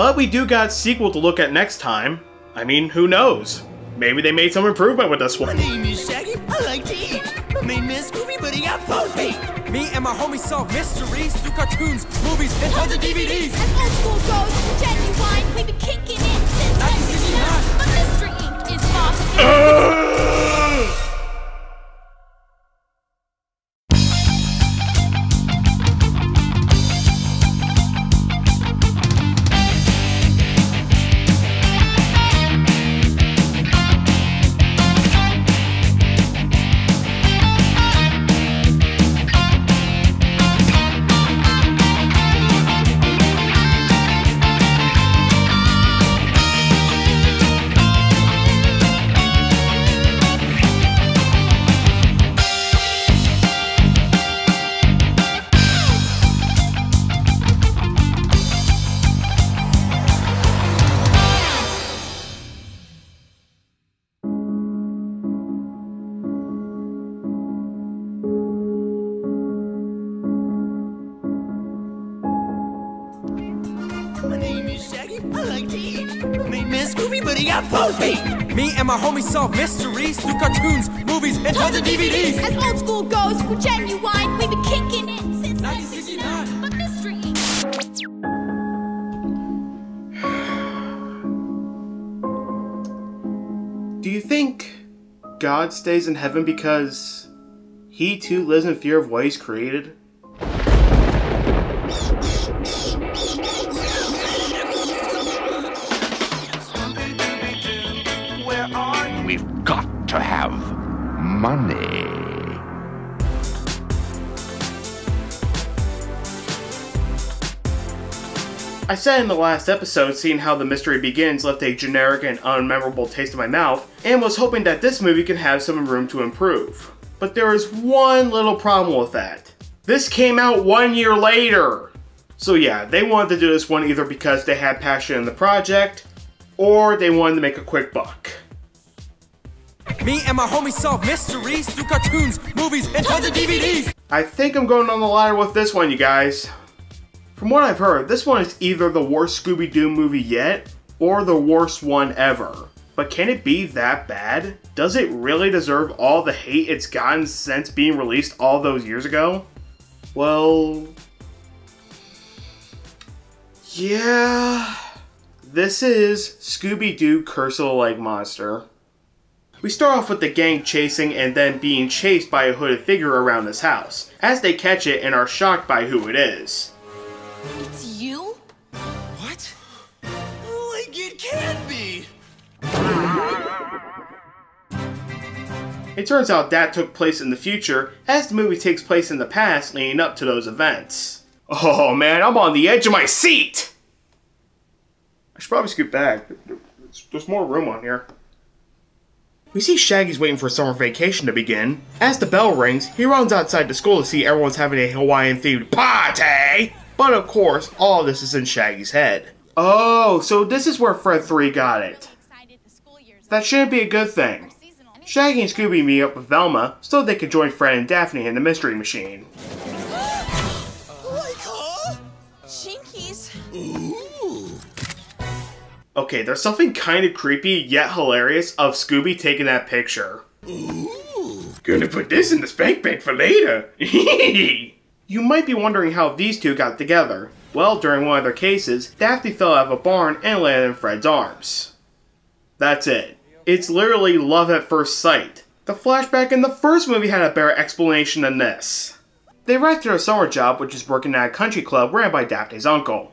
But we do got sequel to look at next time. I mean, who knows? Maybe they made some improvement with this My one. name is Shaggy. I like to eat. My name is Scooby, but he got both feet. Me and my homies solve mysteries through cartoons, movies, and tons of DVDs. As old school goes, genuine, we been kicking it since 1969. But Mystery Inc. is far I like to eat. My name Scooby, but he got both feet. Me and my homies solve mysteries through cartoons, movies, and tons of DVDs. As old school goes, we're genuine, We've been kicking it since 1969. 1969. But Mystery Do you think God stays in heaven because he too lives in fear of what he's created? To have money. I said in the last episode, seeing how the mystery begins left a generic and unmemorable taste in my mouth, and was hoping that this movie could have some room to improve. But there is one little problem with that. This came out one year later! So yeah, they wanted to do this one either because they had passion in the project, or they wanted to make a quick buck. Me and my homies solve mysteries through cartoons, movies, and tons of DVDs. I think I'm going on the ladder with this one, you guys. From what I've heard, this one is either the worst Scooby Doo movie yet, or the worst one ever. But can it be that bad? Does it really deserve all the hate it's gotten since being released all those years ago? Well. Yeah. This is Scooby Doo Curse of the Lake Monster. We start off with the gang chasing and then being chased by a hooded figure around this house, as they catch it and are shocked by who it is. It's you? What? Like it can be. It turns out that took place in the future, as the movie takes place in the past leading up to those events. Oh man, I'm on the edge of my seat! I should probably scoot back. There's- There's more room on here. We see Shaggy's waiting for summer vacation to begin. As the bell rings, he runs outside the school to see everyone's having a Hawaiian themed party! But of course, all of this is in Shaggy's head. Oh, so this is where Fred 3 got it. That shouldn't be a good thing. Shaggy and Scooby meet up with Velma so they can join Fred and Daphne in the Mystery Machine. Okay, there's something kind of creepy yet hilarious of Scooby taking that picture. Ooh. Gonna put this in the spank bank for later. you might be wondering how these two got together. Well, during one of their cases, Daphne fell out of a barn and landed in Fred's arms. That's it. It's literally love at first sight. The flashback in the first movie had a better explanation than this. They arrived at a summer job, which is working at a country club ran by Daphne's uncle.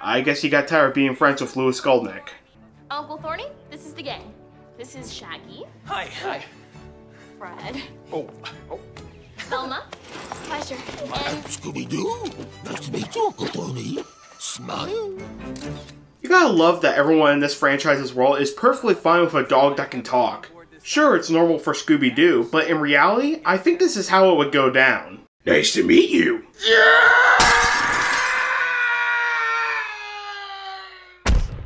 I guess he got tired of being friends with Louis Goldnick. Uncle Thorny, this is the gang. This is Shaggy, Hi, hi. Fred, Oh, oh. Velma, pleasure, and Scooby Doo. Nice to meet you, Uncle Thorny. Smile. You gotta love that everyone in this franchise's world is perfectly fine with a dog that can talk. Sure, it's normal for Scooby Doo, but in reality, I think this is how it would go down. Nice to meet you.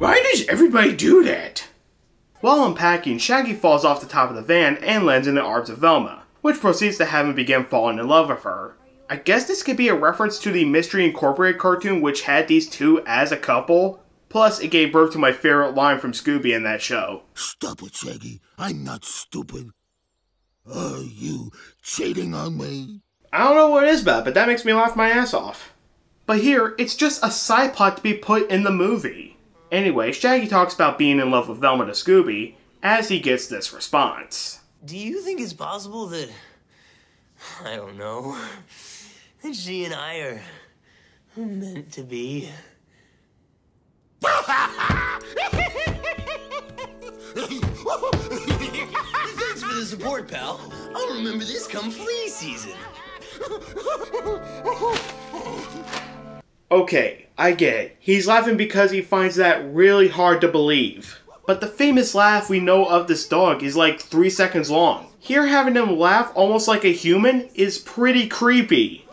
Why does everybody do that? While unpacking, Shaggy falls off the top of the van and lands in the arms of Velma. which proceeds to have him begin falling in love with her. I guess this could be a reference to the Mystery Incorporated cartoon, which had these two as a couple. Plus, it gave birth to my favorite line from Scooby in that show. Stop it, Shaggy. I'm not stupid. Are you cheating on me? I don't know what it is about, but that makes me laugh my ass off. But here, it's just a side plot to be put in the movie. Anyway, Shaggy talks about being in love with Velma to Scooby as he gets this response. Do you think it's possible that. I don't know. That she and I are meant to be? Thanks for the support, pal. I'll remember this come flea season. Okay, I get it. He's laughing because he finds that really hard to believe. But the famous laugh we know of this dog is like three seconds long. Here, having him laugh almost like a human is pretty creepy.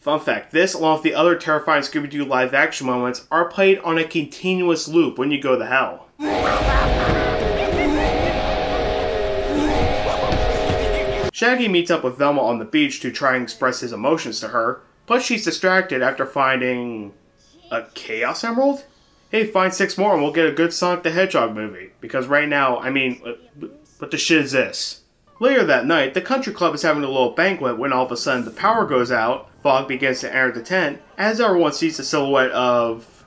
Fun fact this, along with the other terrifying Scooby Doo live action moments, are played on a continuous loop when you go to hell. Shaggy meets up with Velma on the beach to try and express his emotions to her, but she's distracted after finding. a Chaos Emerald? Hey, find six more and we'll get a good Sonic the Hedgehog movie. Because right now, I mean, uh, what the shit is this? Later that night, the country club is having a little banquet when all of a sudden the power goes out, fog begins to enter the tent, as everyone sees the silhouette of.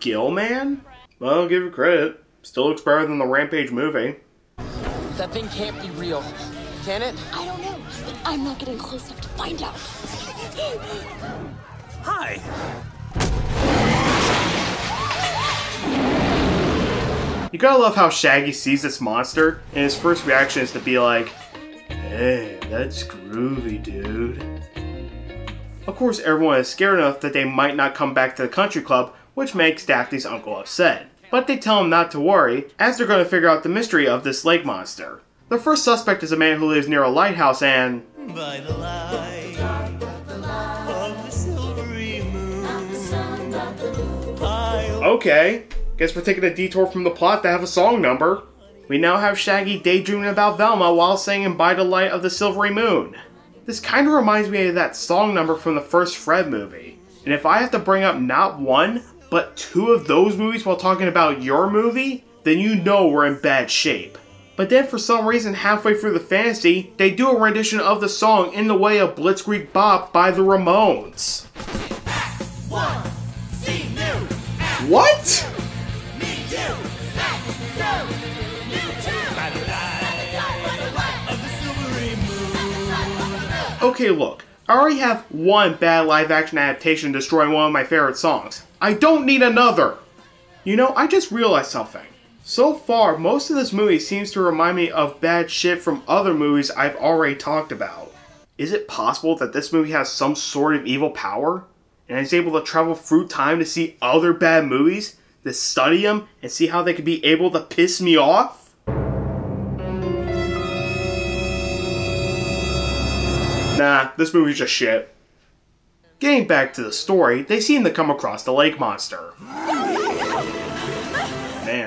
Gilman? Well, give it credit. Still looks better than the Rampage movie. That thing can't be real. Can it? I don't know, but I'm not getting close enough to find out. Hi. You gotta love how Shaggy sees this monster, and his first reaction is to be like, Hey, that's groovy, dude. Of course, everyone is scared enough that they might not come back to the country club, which makes Daphne's uncle upset. But they tell him not to worry, as they're going to figure out the mystery of this lake monster. The first suspect is a man who lives near a lighthouse and. By the light of the silvery moon. Okay, guess we're taking a detour from the plot to have a song number. We now have Shaggy daydreaming about Velma while singing By the Light of the Silvery Moon. This kind of reminds me of that song number from the first Fred movie. And if I have to bring up not one, but two of those movies while talking about your movie, then you know we're in bad shape. But then for some reason, halfway through the fantasy, they do a rendition of the song in the way of Blitzkrieg Bop by the Ramones. What? Okay, look. I already have one bad live action adaptation destroying one of my favorite songs. I don't need another! You know, I just realized something. So far, most of this movie seems to remind me of bad shit from other movies I've already talked about. Is it possible that this movie has some sort of evil power? And is able to travel through time to see other bad movies, to study them, and see how they could be able to piss me off? Nah, this movie's just shit. Getting back to the story, they seem to come across the lake monster.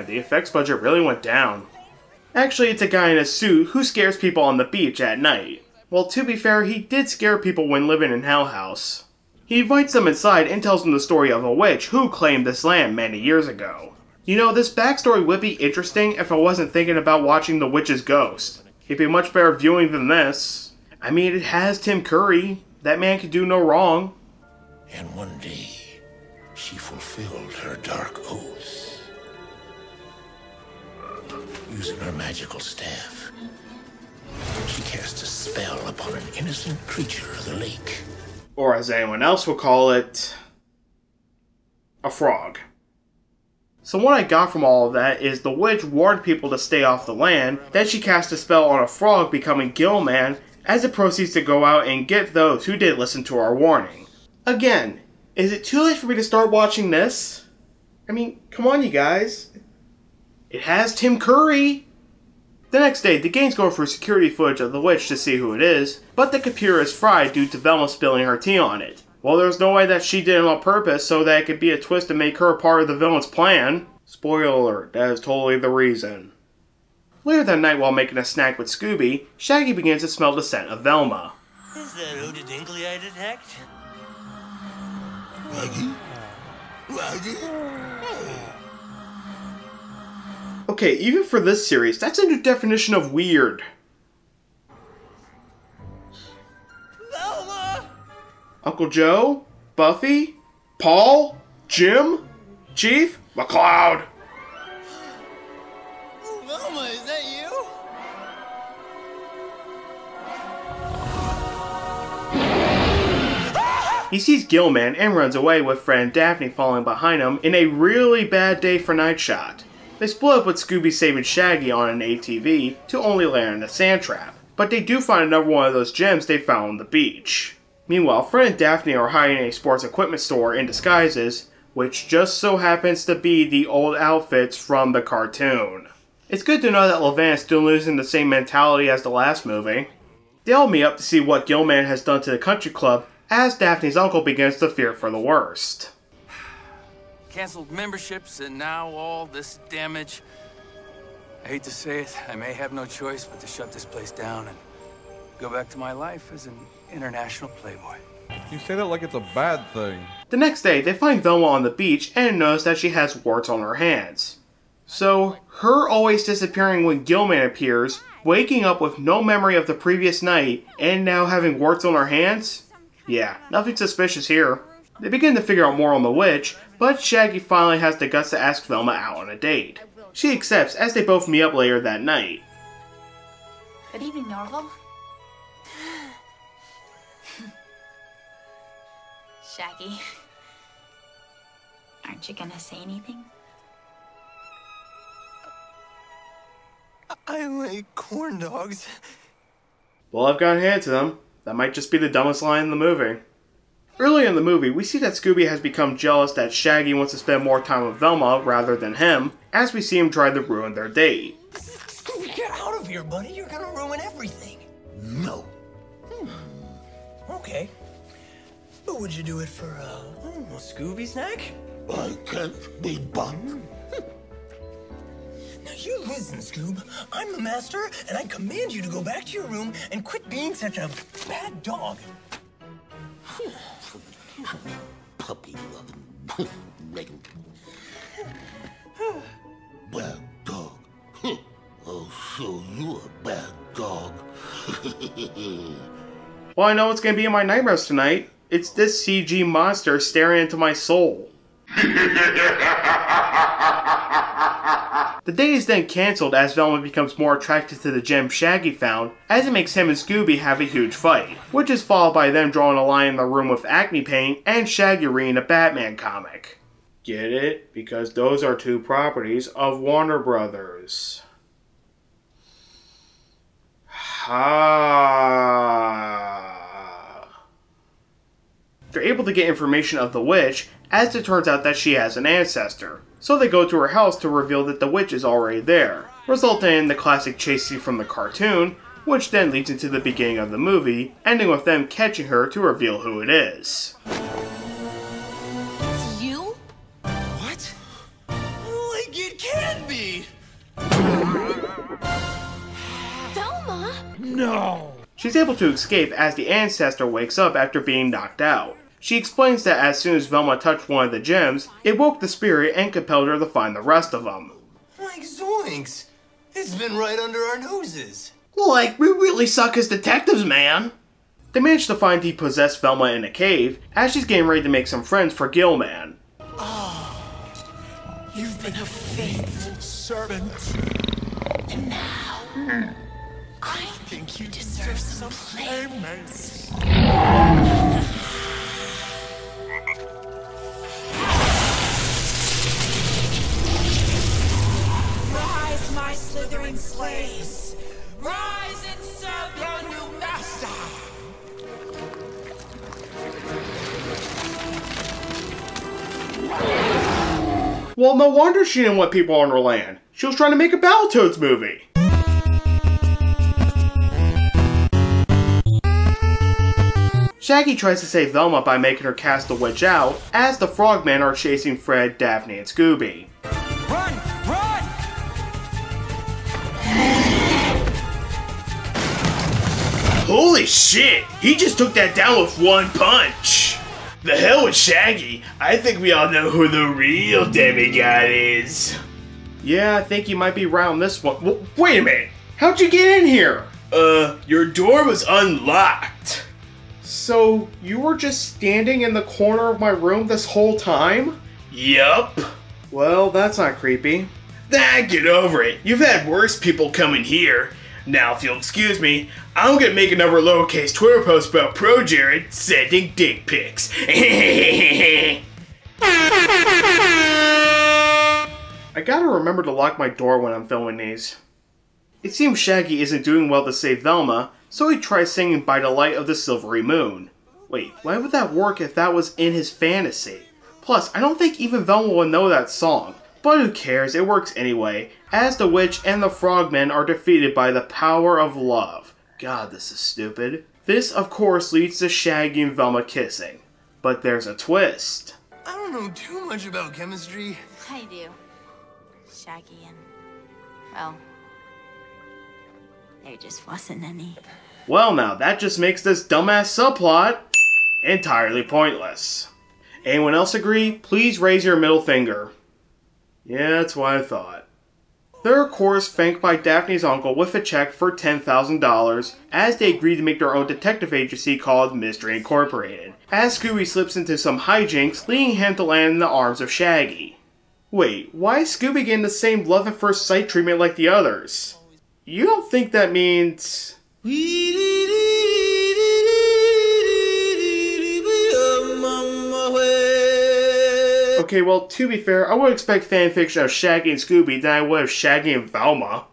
The effects budget really went down. Actually, it's a guy in a suit who scares people on the beach at night. Well, to be fair, he did scare people when living in Hell House. He invites them inside and tells them the story of a witch who claimed this land many years ago. You know, this backstory would be interesting if I wasn't thinking about watching The Witch's Ghost. It'd be much better viewing than this. I mean, it has Tim Curry. That man could do no wrong. And one day, she fulfilled her dark oath. Using her magical staff, she cast a spell upon an innocent creature of the lake. Or as anyone else would call it, a frog. So what I got from all of that is the witch warned people to stay off the land, then she cast a spell on a frog becoming Gilman, as it proceeds to go out and get those who did listen to our warning. Again, is it too late for me to start watching this? I mean, come on you guys. It has Tim Curry! The next day, the gang's going for security footage of the witch to see who it is, but the computer is fried due to Velma spilling her tea on it. Well, there's no way that she did it on purpose so that it could be a twist to make her a part of the villain's plan. Spoiler alert, that is totally the reason. Later that night, while making a snack with Scooby, Shaggy begins to smell the scent of Velma. Is that Eau de Dinkley I detect? Raggy? Raggy? Okay, even for this series, that's a new definition of weird. Velma! Uncle Joe? Buffy? Paul? Jim? Chief? McCloud? Velma, is that you? He sees Gilman and runs away with friend Daphne following behind him in a really bad day for Nightshot. They split up with Scooby saving Shaggy on an ATV to only land in a sand trap, but they do find another one of those gems they found on the beach. Meanwhile, Fred and Daphne are hiding in a sports equipment store in disguises, which just so happens to be the old outfits from the cartoon. It's good to know that Levant is still losing the same mentality as the last movie. They'll meet up to see what Gilman has done to the country club as Daphne's uncle begins to fear for the worst. Canceled memberships and now all this damage. I hate to say it, I may have no choice but to shut this place down and go back to my life as an international playboy. You say that like it's a bad thing. The next day, they find Velma on the beach and notice that she has warts on her hands. So, her always disappearing when Gilman appears, waking up with no memory of the previous night, and now having warts on her hands? Yeah, nothing suspicious here. They begin to figure out more on the witch, but Shaggy finally has the guts to ask Velma out on a date. She accepts as they both meet up later that night. Good evening, Norville. Shaggy. Aren't you gonna say anything? I like corn dogs. Well, I've got to hand it to them. That might just be the dumbest line in the movie. Early in the movie, we see that Scooby has become jealous that Shaggy wants to spend more time with Velma rather than him, as we see him try to ruin their date. Scooby, get out of here, buddy. You're gonna ruin everything. No. Okay. But would you do it for uh, hmm, a Scooby snack? I can't be bought. Now you listen, Scoob. I'm the master, and I command you to go back to your room and quit being such a bad dog. Puppy loving. Regular. bad dog. Oh, I'll show you a bad dog. Well, I know it's gonna be in my nightmares tonight. It's this CG monster staring into my soul. the date is then cancelled as Velma becomes more attracted to the gem Shaggy found, as it makes him and Scooby have a huge fight, which is followed by them drawing a line in the room with Acme paint and Shaggy reading a Batman comic. Get it? Because those are two properties of Warner Brothers. Ah. They're able to get information of the witch, as it turns out that she has an ancestor. So they go to her house to reveal that the witch is already there, resulting in the classic chase scene from the cartoon, which then leads into the beginning of the movie, ending with them catching her to reveal who it is. It's you? What? Like it can be. Velma? She's able to escape as the ancestor wakes up after being knocked out. She explains that as soon as Velma touched one of the gems, it woke the spirit and compelled her to find the rest of them. Like zoinks! It's been right under our noses. Like, we really suck as detectives, man! They manage to find the possessed Velma in a cave as she's getting ready to make some friends for Gilman. Oh, you've been a faithful servant. Hmm. I think you deserve some playmates. Rise, my slithering slaves! Rise and serve your new master! Well, no wonder she didn't want people on her land. She was trying to make a Battletoads movie. Shaggy tries to save Velma by making her cast the witch out, as the Frogmen are chasing Fred, Daphne, and Scooby. Run! Run! Holy shit! He just took that down with one punch! The hell with Shaggy. I think we all know who the real demigod is. Yeah, I think you might be right on this one. W- wait a minute! How'd you get in here? Uh, your door was unlocked. So, you were just standing in the corner of my room this whole time? Yup. Well, that's not creepy. Ah, get over it. You've had worse people come in here. Now, if you'll excuse me, I'm gonna make another lowercase Twitter post about Pro Jared sending dick pics. I gotta remember to lock my door when I'm filming these. It seems Shaggy isn't doing well to save Velma, so he tries singing By the Light of the Silvery Moon. Wait, why would that work if that was in his fantasy? Plus, I don't think even Velma would know that song. But who cares, it works anyway, as the witch and the frogmen are defeated by the power of love. God, this is stupid. This, of course, leads to Shaggy and Velma kissing. But there's a twist. I don't know too much about chemistry. I do. Shaggy and. Well. There just wasn't any. Well, now, that just makes this dumbass subplot entirely pointless. Anyone else agree? Please raise your middle finger. Yeah, that's what I thought. They're, of course, thanked by Daphne's uncle with a check for $10,000 as they agree to make their own detective agency called Mystery Incorporated, as Scooby slips into some hijinks, leading him to land in the arms of Shaggy. Wait, why is Scooby getting the same love at first sight treatment like the others? You don't think that means. Okay, well, to be fair, I would expect fanfiction of Shaggy and Scooby than I would of Shaggy and Velma.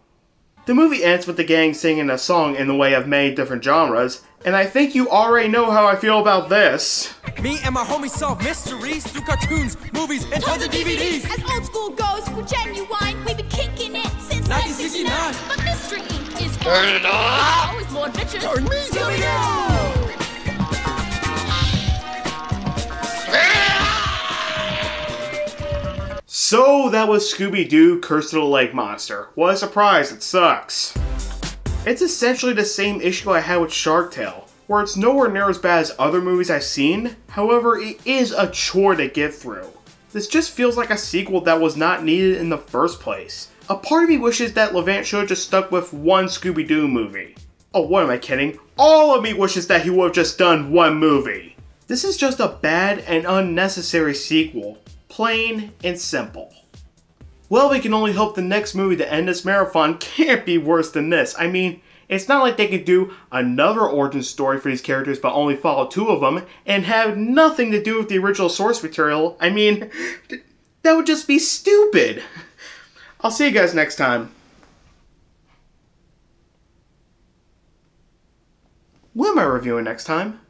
The movie ends with the gang singing a song in the way of many different genres, and I think you already know how I feel about this. Me and my homies solve mysteries through cartoons, movies, and tons of DVDs. As old school goes, we're genuine. We've been kicking it since 1969. 1969. But Mystery Inc. is Turn it up! Always more adventures. Turn me, Scooby-Doo! So that was Scooby Doo Curse of the Lake Monster. What a surprise, it sucks. It's essentially the same issue I had with Shark Tale, where it's nowhere near as bad as other movies I've seen, however, it is a chore to get through. This just feels like a sequel that was not needed in the first place. A part of me wishes that Levant should have just stuck with one Scooby Doo movie. Oh, what am I kidding? All of me wishes that he would have just done one movie. This is just a bad and unnecessary sequel. Plain and simple. Well, we can only hope the next movie to end this marathon can't be worse than this. I mean, it's not like they could do another origin story for these characters but only follow two of them and have nothing to do with the original source material. I mean, that would just be stupid. I'll see you guys next time. What am I reviewing next time?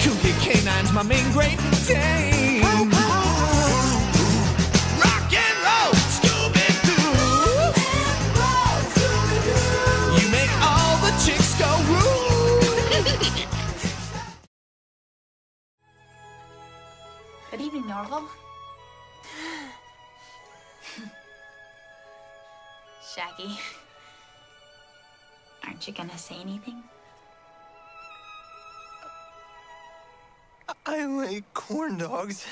Well, that kooky canine's my main great dane. Rock and roll, Scooby-Doo. You make all the chicks go woo. Good evening, Norville. Shaggy. Aren't you gonna say anything? I like corn dogs.